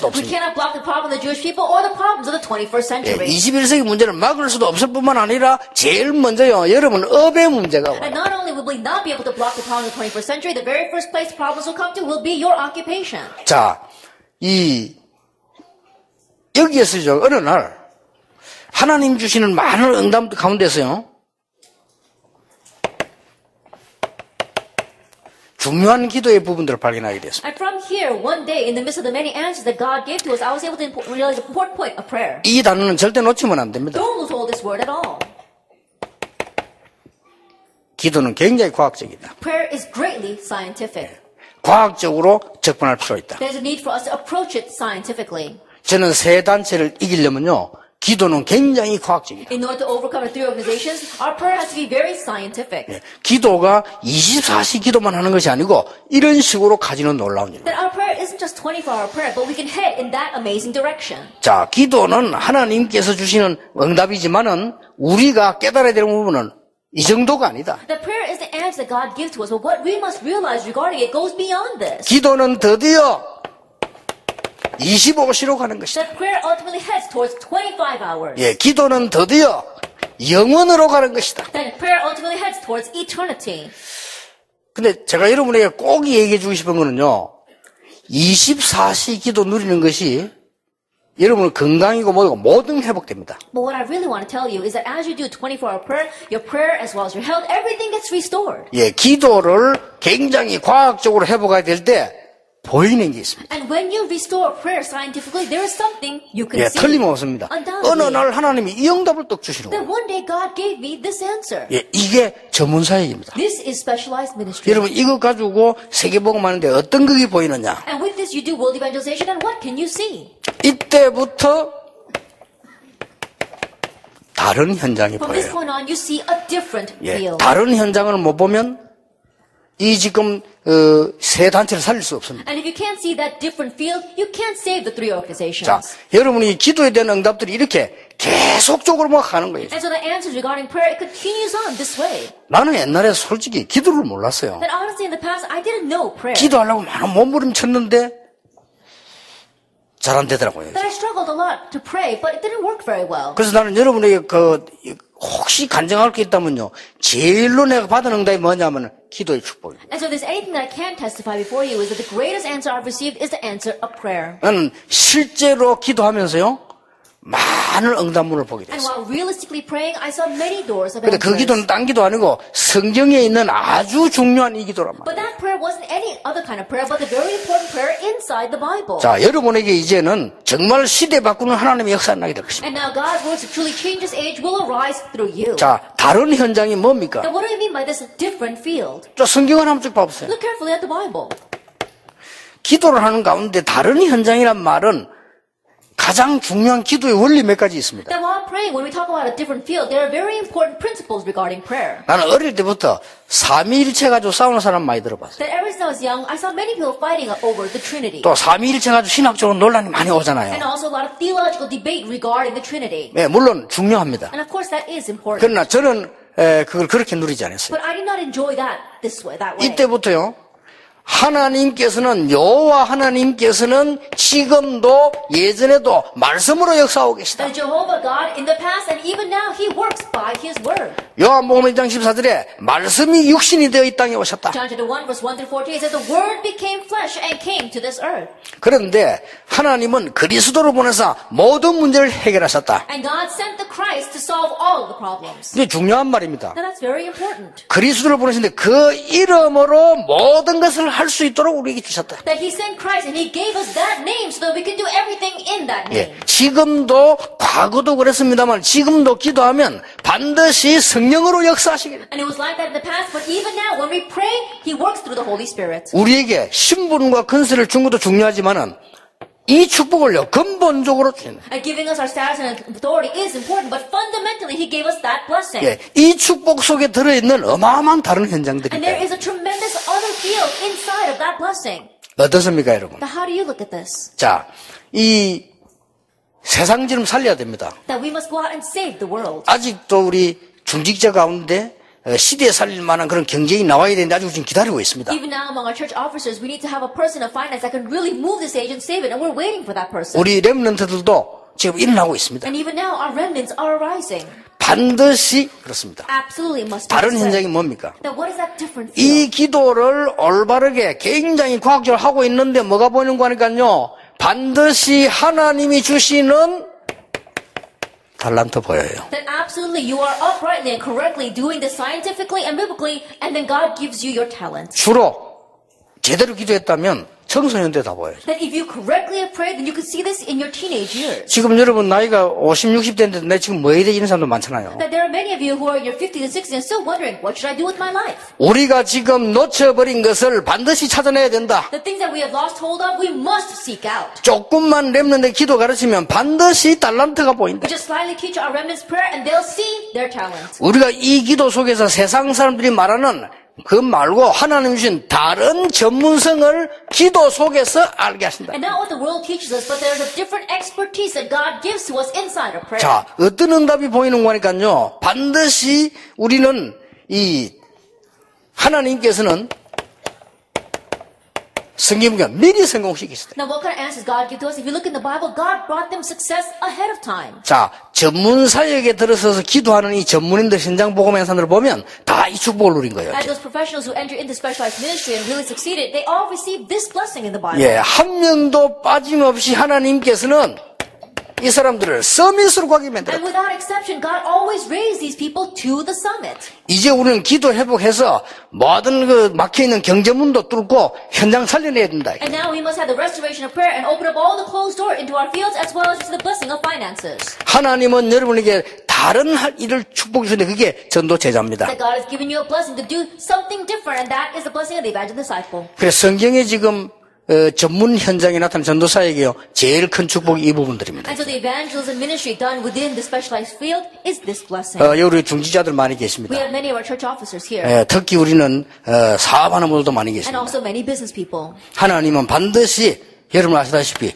수도 없습니다. cannot block the problem of the Jewish people or the problems of the 21st 예, century. 21세기 문제를 막을 수도 없을 뿐만 아니라 제일 먼저요. 여러분 업의 문제가 와요. And not only will we not be able to block the problems of the 21st century, the very first place problems will come to will be your occupation. 자, 이 여기에서죠. 어느 날 하나님 주시는 많은 응답 가운데서요. 중요한 기도의 부분들을 발견하게 됐습니다. And from here, one day, in the midst of the many answers that God gave to us, I was able to impo- realize an important point of prayer. 이 단어는 절대 놓치면 안 됩니다. Don't lose hold of this word at all. 기도는 굉장히 과학적이다. Prayer is greatly scientific. 과학적으로 접근할 필요가 있다. There's a need for us to approach it scientifically. 저는 세 단체를 이기려면요. 기도는 굉장히 과학적이다. In order to overcome the three organizations, our prayer has to be very scientific. 예, 기도가 24시 기도만 하는 것이 아니고 이런 식으로 가지는 놀라운 일. That our prayer isn't just 24-hour prayer, but we can head in that amazing direction. 자, 기도는 하나님께서 주시는 응답이지만은 우리가 깨달아야 되는 부분은 이 정도가 아니다. That prayer is the answer that God gives to us, but what we must realize regarding it goes beyond this. 기도는 드디어 25시로 가는 것이다. That prayer ultimately heads towards 25 hours. 예, 기도는 드디어 영원으로 가는 것이다. 근데 제가 여러분에게 꼭 얘기해 주고 싶은 거는요. 24시 기도 누리는 것이 여러분 건강이고 뭐고 모든 회복됩니다. But what I really want to tell you is that as you do 24-hour prayer, your prayer as well as your health, everything gets restored. 예, 기도를 굉장히 과학적으로 회복해야 될 때 보이는 게 있습니다. And when you restore prayer scientifically, there is something you can 예, see. 틀림없습니다. 어느. 날 하나님이 이 응답을 떡 주시는 That 거예요. one day God gave me this answer. 예, 이게 전문 사역입니다. This is specialized ministry. 여러분 이거 가지고 세계복음 하는데 어떤 극이 보이느냐? And with this, you do world evangelization, and what can you see? 이때부터 다른 현장이 From 보여요. point on, you see a different 예, field. 다른 현장을 못 보면 이 지금 어, 세 단체를 살릴 수 없습니다. And if you can't see that different field, you can't save the three organizations. 자, 여러분이 기도에 대한 응답들이 이렇게 계속적으로 막 가는 거예요. And so the answers regarding prayer, it continues on this way. 나는 옛날에 솔직히 기도를 몰랐어요. Honestly, in the past, I didn't know prayer. 기도하려고 많은 몸부림 쳤는데 잘 안 되더라고요. That I struggled a lot to pray, but it didn't work very well. 그래서 나는 여러분에게 그 혹시 간증할 게 있다면요. 제일로 내가 받은 응답이 뭐냐면 기도의 축복입니다. And so if there's anything that I can testify before you is that the greatest answer I've received is the answer of prayer. 나는 실제로 기도하면서요. 많은 응답문을 보게 됐어요. 근데 그. 기도는 딴 기도 아니고 성경에 있는 아주 중요한 이 기도란 말이에요. 자, 여러분에게 이제는 정말 시대 바꾸는 하나님의 역사가 나게 될 것입니다. 자, 다른 현장이 뭡니까? 자, 성경을 한번 쭉 봐보세요. 기도를 하는 가운데 다른 현장이란 말은 가장 중요한 기도의 원리 몇 가지 있습니다. That while praying, when we talk about a different field, there are very important principles regarding prayer. 나는 어릴 때부터 삼위일체 가지고 싸우는 사람 많이 들어봤어요. That ever since I was young, I saw many people fighting over the Trinity. 또 삼위일체 가지고 신학적으로 논란이 많이 And 오잖아요. also a lot of theological debate regarding the Trinity. 네, 물론 중요합니다. And of course that is important. 그러나 저는 에, 그걸 그렇게 누리지 않았어요. But I did not enjoy that this way, that way. 이때부터요. 하나님께서는 여호와 하나님께서는 지금도 예전에도 말씀으로 역사하고 계시다. 요한복음 1장 14절에 말씀이 육신이 되어 이 땅에 오셨다. John chapter 1 verse 1 through 14 it says the word became flesh and came to this earth. 그런데 하나님은 그리스도를 보내서 모든 문제를 해결하셨다. 이게 중요한 말입니다. 그리스도를 보내셨는데 그 이름으로 모든 것을 할 수 있도록 우리에게 주셨다. 예. 지금도 과거도 그랬습니다만 지금도 기도하면 반드시 성령으로 역사하시게 됩니다. And it was like that in the past, but even now when we pray, He works through the Holy Spirit. 우리에게 신분과 근세를 준 것도 중요하지만은 이 축복을요 근본적으로 주는 And giving us our status and authority is important, but fundamentally He gave us that blessing. 예, 이 축복 속에 들어 있는 어마어마한 다른 현장들이 And there 있다. is a tremendous other field inside of that blessing. 어떻습니까, 여러분? Now how do you look at this? 자, 이 세상 지름 살려야 됩니다. That we must go out and save the world. 아직도 우리 중직자 가운데 어, 시대에 살릴 만한 그런 경쟁이 나와야 되는데 아직 지금 기다리고 있습니다. Even now among our church officers, we need to have a person of finance that can really move this age and save it, and we're waiting for that person. 우리 렘넌트들도 지금 일어나고 있습니다. And even now, our remnants are arising. 반드시 그렇습니다. 다른. 현장이 뭡니까? 이? 기도를 올바르게 굉장히 과학적으로 하고 있는데 뭐가 보이는 거니까요. 반드시 하나님이 주시는 달란트 보여요. That absolutely you are uprightly and correctly doing this scientifically and biblically, and then God gives you your talent. 주로 제대로 기도했다면 청소년 때 다 보여요. 지금 여러분 나이가 50, 60대인데 내 지금 뭐 해야 이런 사람도 많잖아요. That there are many of you who are in your 50s and 60s and still wondering, what should I do with my life? 우리가 지금 놓쳐버린 것을 반드시 찾아내야 된다. Of. 조금만 렘넌트 기도 가르치면 반드시 달란트가 보인다. 우리가 이 기도 속에서 세상 사람들이 말하는 그 말고 하나님 주신 다른 전문성을 기도 속에서 알게 하신다. And not what the world teaches us, but there's a different expertise that God gives to us inside of prayer. 자, 어떤 응답이 보이는 거니까요. 반드시 우리는 이 하나님께서는 성경과 미리 성공시키시다. Now, what kind of answers God give to us? If you look in the Bible, God brought them success ahead of time. 자, 전문 사역에 들어서서 기도하는 이 전문인들 복음 행산들을 보면 다 이 축복을 누린 거예요. And those professionals who enter into specialized ministry and really succeeded, they all received this blessing in the Bible. 예, 한 명도 빠짐없이 하나님께서는 이 사람들을 서밋으로 가게 만들었다. Summit. 이제 우리는 기도 회복해서 모든 그 막혀 있는 경제문도 뚫고 현장 살려내야 된다. And now we must have the restoration of prayer and open up all the closed door into our fields as well as into the blessing of finances. 하나님은 여러분에게 다른 할 일을 축복 주는데 그게 전도 제자입니다. That God has given you a blessing to do something different, and that is the blessing of the evangelist disciple. 그래서 성경에 지금 어, 전문 현장에 나타난 전도사에게요 제일 큰 축복이 이 부분들입니다. 어, 우리 중지자들 많이 계십니다. 예, 특히 우리는 어, 사업하는 분들도 많이 계십니다. 하나님은 반드시 여러분 아시다시피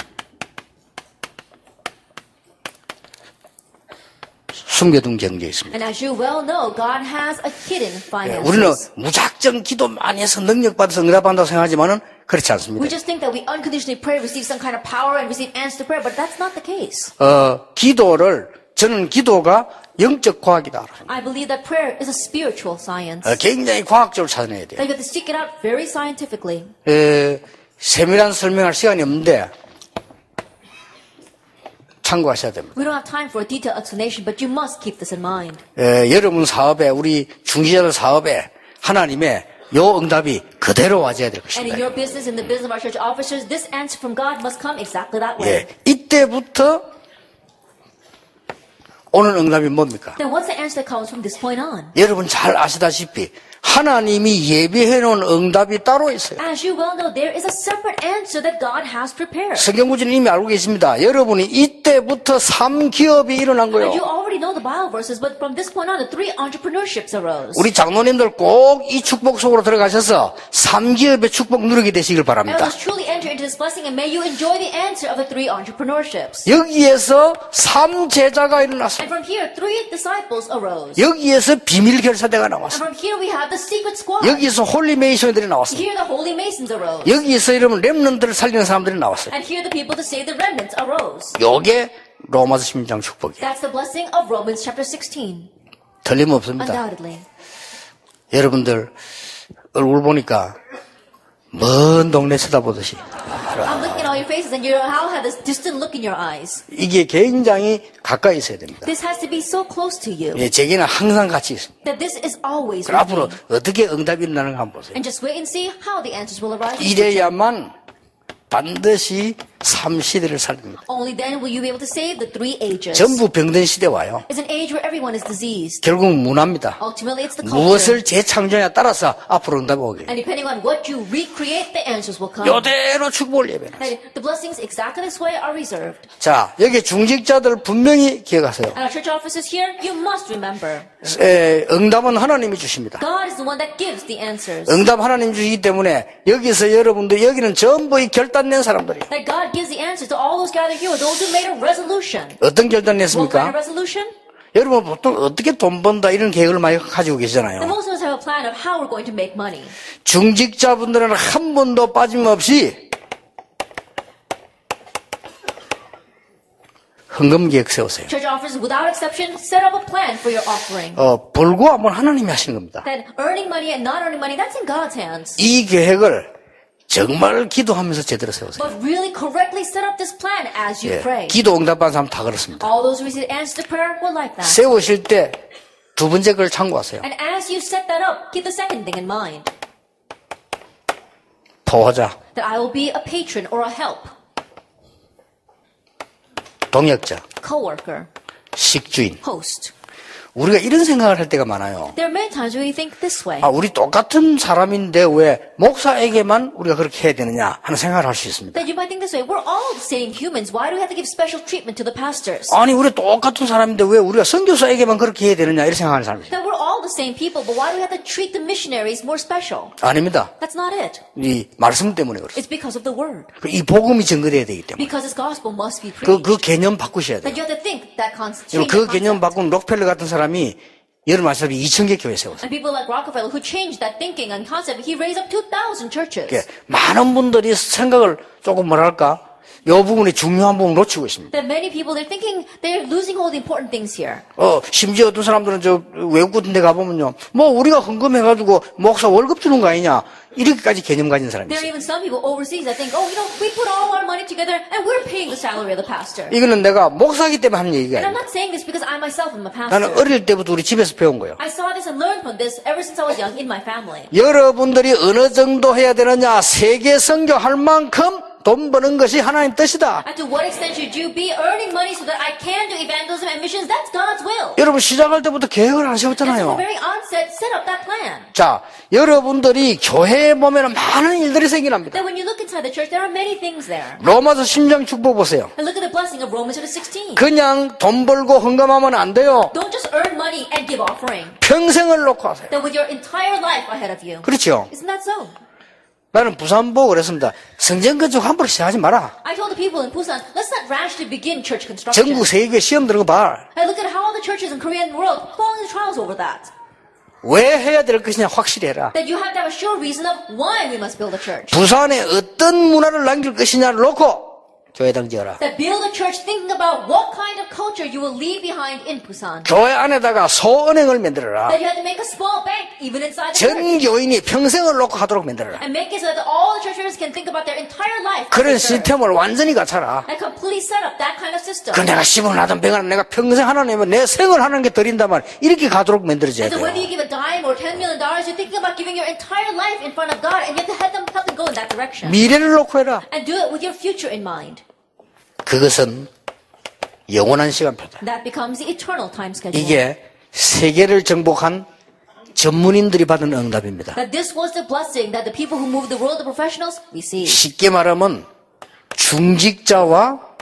숨겨둔 경제 있습니다. And as you well know, God has a 예, 우리는. 무작정 기도 많이 해서 능력 받아서 응답한다고 생각하지만은 그렇지 않습니다. kind of prayer. 어, 기도를 저는 기도가 영적 과학이다. I believe that prayer is a spiritual science. 어, 굉장히 과학적으로 찾아내야 돼요. That you have to seek it out very scientifically. 에, 세밀한 설명할 시간이 없는데 참고하셔야 됩니다. We don't have time for a detailed explanation, but you must keep this in mind. 에, 여러분 사업에 우리 중지자들 사업에 하나님의 요 응답이 그대로 와줘야 될 And in 것입니다. your business, in the business of our church officers, this answer from God must come exactly that way. 예, 이때부터 오늘 응답이 뭡니까? Then what's the answer that comes from this point on? 여러분 잘 아시다시피 하나님이 예비해 놓은 응답이 따로 있어요. As you well know, there is a separate answer that God has prepared. 성경구지는 이미 알고 계십니다. 여러분이 이때부터 3기업이 일어난 거예요. You already know the Bible verses, but from this point on, the three entrepreneurships arose. 우리 장로님들 꼭 이 축복 속으로 들어가셔서 3기업의 축복 누리게 되시길 바랍니다. Elders truly enter into this blessing, and may you enjoy the answer of the three entrepreneurships. 여기에서 3제자가 일어났어요. And from here, three disciples arose. 여기에서 비밀 결사대가 나왔어요. from here, we have the secret squad. 여기에서 홀리 메이션들이 나왔어요. Here, the holy masons arose. 여기에서 여러분 렘넌트를 살리는 사람들이 나왔어요. And here, the people to save the remnants arose. 요게 로마서 16장 축복이에요. That's the blessing of Romans chapter 16. 틀림없습니다. Undoubtedly. 여러분들 얼굴 보니까 먼 동네 쳐다보듯이 I'm looking at all your faces, and you now have this distant look in your eyes. 이게 굉장히 가까이 있어야 됩니다. This has to be so close to you 예, 제게는 항상 같이 있습니다. that this is always 그럼 앞으로. 어떻게 응답이 일어나는가 한번 보세요. And just wait and see how the answers will arise. 이래야만 반드시 삼시대를 살립니다. 전부 병든 시대 와요. 결국 문화입니다. 무엇을 재창조냐에 따라서 앞으로 응답이 오게. 요대로 축복을 reserved. 자, 여기 중직자들 분명히 기억하세요. 에, 응답은 하나님이 주십니다. 응답 하나님 주시기 때문에 여기서 여러분들 여기는 전부 이 결단낸 사람들이에요. Gives the answers to all those gathered here, those who made a resolution. 어떤 결단 What kind of resolution? 여러분 보통 어떻게 돈 번다 이런 계획을 많이 가지고 And 계시잖아요. most of us have a plan of how we're going to make money. 중직자분들은 한 번도 빠짐없이 헌금 계획 세우세요. Church offers, without exception, set up a plan for your offering. 어, 벌고 한번 하나님이 하시는 겁니다. Then earning money and not earning money, that's in God's hands. 이 계획을 정말 기도하면서 제대로 세우세요. But really correctly set up this plan as you 예, pray. 기도 응답받은 사람 다 그렇습니다. All those who receive answer to prayer were like that. 세우실 때 두 번째 걸 참고하세요. And as you set that up, keep the second thing in mind. 보호자, That I will be a patron or a help, 동역자, co-worker, 식주인. host. 우리가 이런 생각을 할 때가 많아요. There are many times you think this way. 아, 우리 똑같은 사람인데 왜 목사에게만 우리가 그렇게 해야 되느냐 하는 생각을 할 수 있습니다. That you might think this way. We're all the same humans. Why do we have to give special treatment to the pastors? 아니, 우리 똑같은 사람인데 왜 우리가 선교사에게만 그렇게 해야 되느냐 이런 생각하는. That we're all the same people, but why do we have to treat the missionaries more special? 아닙니다. That's not it. 이 말씀 때문에 그렇습니다. It's because of the word. 이 복음이 증거돼야 되기 때문에. Because His gospel must be 그, preached. 그 개념 바꾸셔야 돼요. That you have to think that concept. 그 개념 바꾼 록펠러 같은 사람이 여러분 아시다시피 2,000개 교회 세웠어요. And people like Rockefeller who changed that thinking and concept, he raised up 2,000 churches. 예, 많은 분들이 생각을 조금 뭐랄까 요 부분이 중요한 부분 놓치고 있습니다. That many people, they're thinking they're losing all the important things here. 어, 심지어 어떤 사람들은 저 외국 같은 데 가보면요. 뭐 우리가 헌금해가지고 목사 월급 주는 거 아니냐. 이렇게까지 개념 가진 사람이 있어요. even some people overseas that think, oh, you know, we put all our money together and we're paying the salary of the pastor. 이거는 내가 목사기 때문에 하는 얘기가 아니에요. not saying this because I myself am a 나는. 어릴 때부터 우리 집에서 배운 거예요. I saw this and learned from this ever since I was young in my family. 여러분들이 어느 정도 해야 되느냐. 세계 선교할 만큼 돈 버는 것이 하나님 뜻이다. And to what extent should you be earning money so that I can do evangelism and missions? That's God's will. 여러분 시작할 때부터 계획을 안 And so from 세웠잖아요. the very onset, set up that plan. 자, 여러분들이 교회에 보면 많은 일들이 생기납니다. Then when you look inside the church, there are many things there. 로마서 심장 축복 보세요. And look at the blessing of Romans chapter 16. 그냥 돈 벌고 헌금하면 안 돼요. Don't just earn money and give offering. 평생을 놓고 하세요. That with your entire life ahead of you. 그렇죠. Isn't that so? 나는 부산 보고 그랬습니다. 성전 건축 함부로 시작하지 마라. I told the people in Busan, let's not rashly begin church construction. 전국 세계 시험 들은 거 봐. And look at how all the churches in Korean world falling into trials over that. 왜 해야 될 것이냐 확실히 해라. That you have to have a sure reason of why we must build a church. 부산에 어떤 문화를 남길 것이냐를 놓고 교회당 지어라. That build a church thinking about what kind of culture you will leave behind in Busan. 교회 안에다가 소은행을 만들어라. That you have to make a small bank even inside the church. 전 교인이 평생을 놓고 하도록 만들어라. And make it so that all the church members can think about their entire life. 그런. 시스템을 완전히 갖춰라. And completely set up that kind of system. 그 내가 10원 하든 100원 하든 내가 평생 하나님은 내 생을 하는 게 드린다만 이렇게 가도록 만들어져야 And so whether you give a dime or ten million dollars, you're thinking about giving your entire life in front of God, and you have to help them, help them go in that direction. 미래를 놓고 해라. And do it with your future in mind. 그것은 영원한 시간표다. 이게 세계를 정복한 전문인들이 받은 응답입니다. 쉽게 말하면 중직자와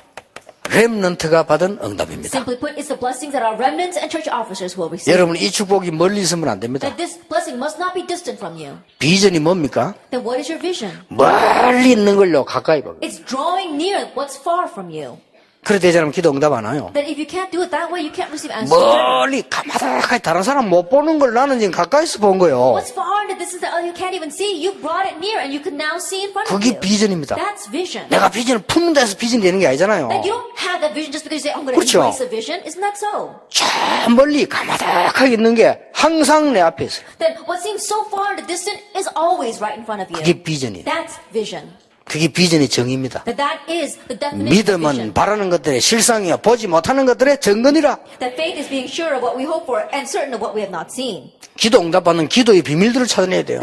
렘넌트가 받은 응답입니다. Simply put, it's the blessings that our remnants and church officers will receive. 여러분 이 축복이 멀리 있으면 안 됩니다. That this blessing must not be distant from you. 비전이 뭡니까? Then what is your vision? 멀리 있는 걸요 가까이 봐. It's 그래 되지 않으면 기도 응답 안 와요. Way. 멀리 가마다하게 다른 사람 못 보는 걸 나는 지금 가까이서 본 거요. Distance oh, of 그게. 비전입니다. 내가 비전을 품는다 해서 비전이 되는 게 아니잖아요. Say, 그렇죠. so? 저 멀리 가마다하게 있는 게 항상 내 앞에 있어요. That what seems so far in the distant is always right in front of you. 그게 비전이에요. That's vision. 그게 비전의 정의입니다. 믿음은. 바라는 것들의 실상이요 보지 못하는 것들의 증거니라. 기도 응답받는 기도의 비밀들을 찾아내야 돼요.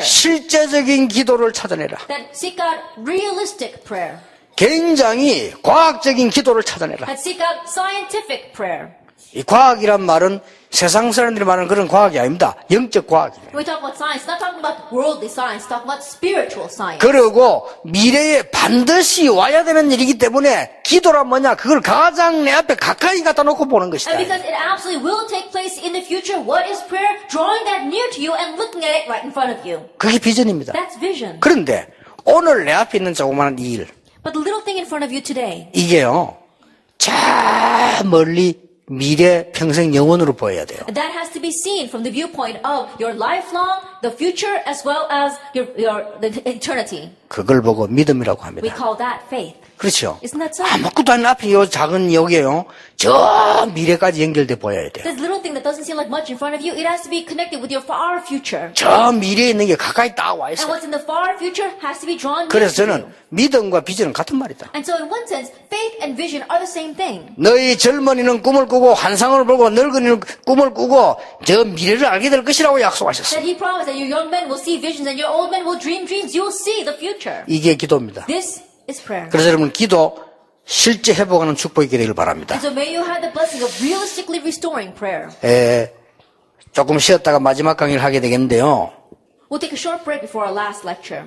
실제적인 기도를 찾아내라. 굉장히 과학적인 기도를 찾아내라. 이 과학이란 말은 세상 사람들이 말하는 그런 과학이 아닙니다. 영적 과학이에요. We talk about science, not talking about worldly science, talking about spiritual science. 그리고 미래에 반드시 와야 되는 일이기 때문에 기도란 뭐냐? 그걸 가장 내 앞에 가까이 갖다 놓고 보는 것이다. And because it absolutely will take place in the future, what is prayer? Drawing that near to you and looking at it right in front of you. 그게 비전입니다. That's vision. 그런데 오늘 내 앞에 있는 조그마한 이 일, But the little thing in front of you today, 이게요. 저 멀리 미래 평생 영원으로 보여야 돼요. That has to be seen from the viewpoint of your lifelong, the future, as well as your, your the eternity. 그걸 보고 믿음이라고 We 합니다. call that faith. 그렇죠. Isn't that so? 아무것도 아닌 앞에 요 작은 여기에요. 저 미래까지 연결돼 보여야 돼요. This little thing that doesn't seem like much in front of you, it has to be connected with your far future. 저 미래에 있는 게 가까이 딱와 And 있어요. what's in the far future has to be drawn 그래서 저는. 믿음과 비전은 같은 말이다. And so in one sense, faith and vision are the same thing. 너희 젊은이는 꿈을 꾸고 환상을 보고 늙은이는 꿈을 꾸고 저 미래를 알게 될 것이라고 약속하셨어요. That he promised that your young men will see visions and your old men will dream dreams. You'll see the future. 이게 기도입니다. This is prayer. 그래서 여러분 기도 실제 회복하는 축복이 되길 바랍니다. And so may you have the blessing of realistically restoring prayer. 에, 조금 쉬었다가 마지막 강의를 하게 되겠는데요. We'll take a short break before our last lecture.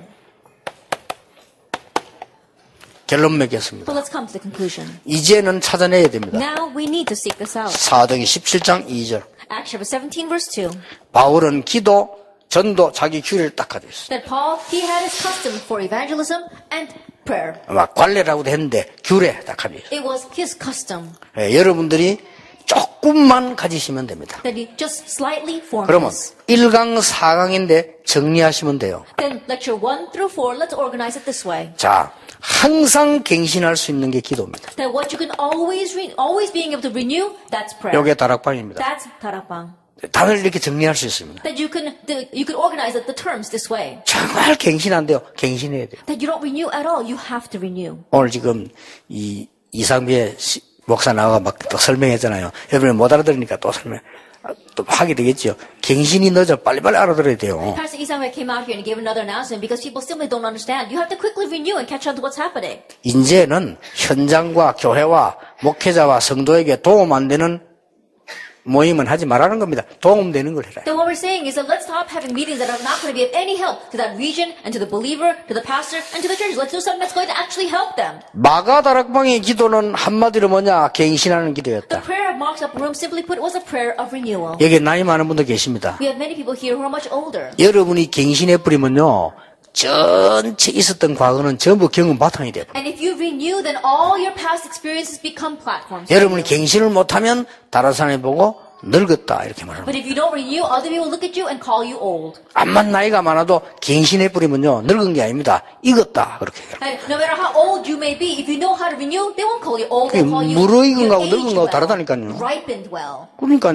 결론 맺겠습니다. But let's come to the conclusion. 이제는 찾아내야 됩니다. Now we need to seek this out. 사도기 17장 2절. Acts chapter 17 verse 2. 바울은 기도, 전도, 자기 규례를 딱 가지고 있어요. That Paul, he had his custom for evangelism and prayer. 막 관례라고도 했는데 규례 딱 가지고 있어요. It was his custom 예, 여러분들이 조금만 가지시면 됩니다. that he just slightly formed 그러면 this. 1강, 4강인데 정리하시면 돼요. Then lecture 1 through 4, let's organize it this way. 자, 항상 갱신할 수 있는 게 기도입니다. That what you can always, re- always being able to renew, that's prayer. 요게 다락방입니다. That's tarakbang. 단을 이렇게 정리할 수 있습니다. That you can, you can organize the terms this way. 정말 갱신 안 돼요. 갱신해야 돼요. That you don't renew at all, you have to renew. 오늘 지금 이 이상비의 시- 목사 나와가 막또 설명했잖아요. 여러분이 못 알아들으니까 또 설명 아, 또 하게 되겠죠. 갱신이 늦어 빨리빨리 알아들어야 돼요. Pastor Isangwe came out here and gave another announcement because people simply don't understand. You have to quickly renew and catch on to what's happening. 이제는 현장과 교회와 목회자와 성도에게 도움 안 되는 모임은 하지 말라는 겁니다. 도움되는 걸 해라. Then what we're saying is that let's stop having meetings that are not going to be of any help to that region and to the believer, to the pastor, and to the church. Let's do something that's going to actually help them. 마가 다락방의 기도는 한마디로 뭐냐? 갱신하는 The 기도였다. prayer of Mark's upper room, simply put, was a prayer of renewal. 여기 나이 많은 분들 계십니다. We have many people here who are much older. 여러분이 갱신해 버리면요. 전체 있었던 과거는 전부 경험 바탕이 돼요. Renew, platforms. 여러분이 갱신을 못하면 다른 사람이 보고 늙었다 이렇게 말합니다. Renew. 암만 나이가 많아도 갱신해 버리면요 늙은 게 아닙니다. 익었다 그렇게 해요. No old you know renew, old. 무르익은 거하고 늙은 거하고 다르다니까요. ripened well. 그러니까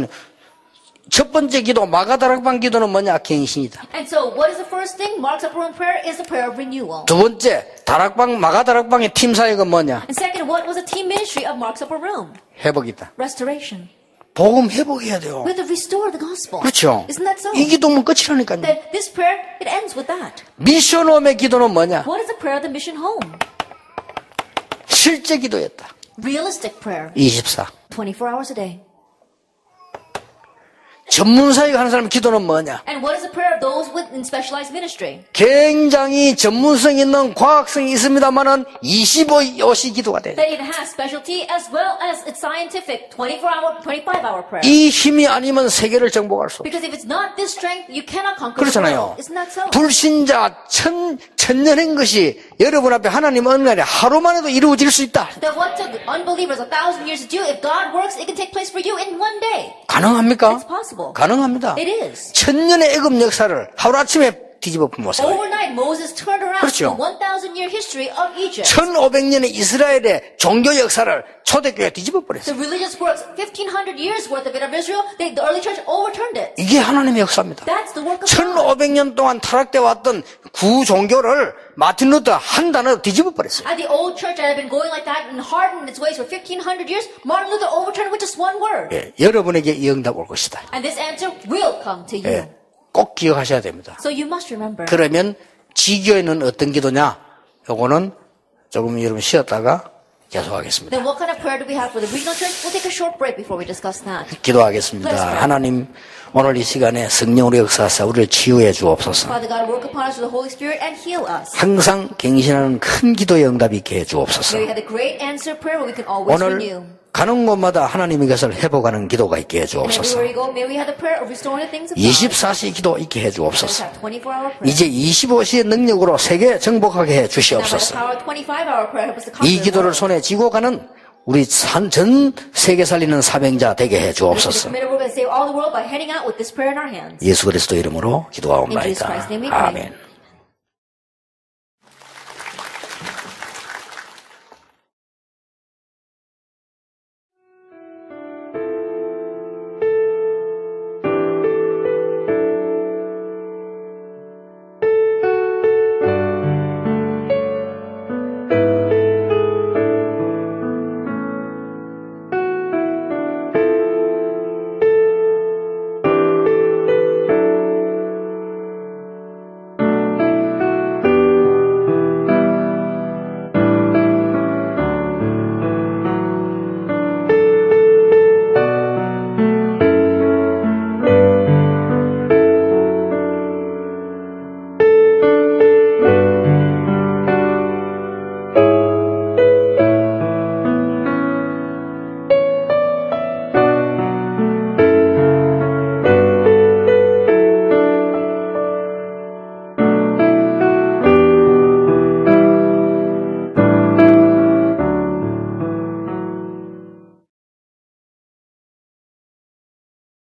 첫 번째 기도 마가다락방 기도는 뭐냐 갱신이다. And so, what is the first thing? Mark's upper prayer is the prayer of renewal. 두 번째 다락방 마가다락방의 팀 사역은 뭐냐 And second, what was the team ministry of Mark's upper room? 회복이다. Restoration. 복음 회복해야 돼요. We have to restore the gospel. 그렇죠. Isn't that so? 이 기도면 끝이라니까요. That this prayer, it ends with that. 미션 홈의 기도는 뭐냐 What is the prayer of the mission home? 실제 기도였다. Realistic prayer. 24. 24 hours a day. 전문 사역 하는 사람 기도는 뭐냐 And what is the prayer of those with in specialized ministry? 굉장히 전문성 있는 과학성이 있습니다만은 25요시 기도가 돼. That it has specialty as well as its scientific 24 hour, 25 hour prayer. 이 힘이 아니면 세계를 정복할 수 없어. Because if it's not this strength, you cannot conquer the 그렇잖아요. so? 불신자 천, 천년한 것이 여러분 앞에 하나님恩날에 하루만 해도 이루어질 수 있다. That what took unbelievers a thousand years to do, if God works, it can take place for you in one day. 가능합니까? It's possible. 가능합니다. It is. 천년의 애굽 역사를 하루아침에 뒤집어 around 그렇죠. the 1,000 year history of Egypt. 1500년의 이스라엘의 종교 역사를 초대교회가 뒤집어 버렸어요. The religious works, 1,500 years worth of it of Israel, they, the early church overturned it. 이게 하나님의 역사입니다. That's the work of God. 1500년 동안 타락돼 왔던 구종교를 마틴 루터 한 단어로 뒤집어 버렸어요. At the old church that had been going like that and hardened its ways for 1,500 years, Martin Luther overturned it with just one word. 예, 여러분에게 이 응답 올 것이다. And this answer will come to you. 예, 꼭 기억하셔야 됩니다. So you must remember. 그러면 지교에는 어떤 기도냐? 요거는 조금 여러분 쉬었다가 계속하겠습니다. Then what kind of prayer do we have for the regional church? We'll take a short break before we discuss that. 기도하겠습니다. 하나님 오늘 이 시간에 성령으로 역사하사 우리를 치유해 주옵소서. Father God, work upon us with the Holy Spirit and heal us. 항상 갱신하는 큰 기도의 응답이 있게 해 주옵소서. May we have the great answer prayer where we can always renew. 오늘 가는 곳마다 하나님의 것을 회복하는 기도가 있게 해 And 주옵소서. everywhere we go, may we have the prayer of restoring the things of God. 24시 기도 있게 해 Let us 주옵소서. have 24-hour prayer. 이제 25시의 능력으로 세계 정복하게 해 Now by the 주시옵소서. power of 25-hour prayer, help us to conquer 이 기도를. 손에 쥐고 가는 우리 산, 전 세계 살리는 사명자 되게 해 주옵소서. 예수 그리스도 이름으로 기도하옵나이다. 아멘.